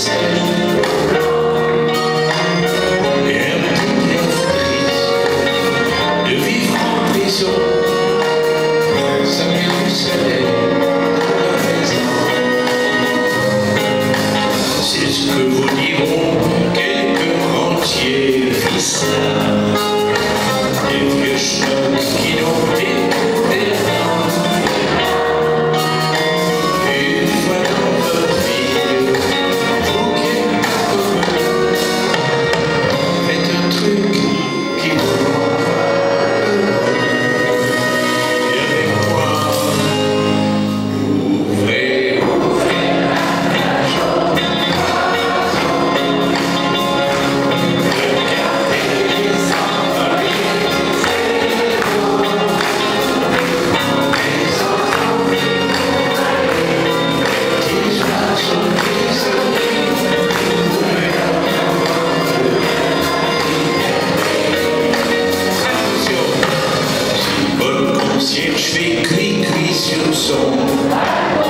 say. sedução.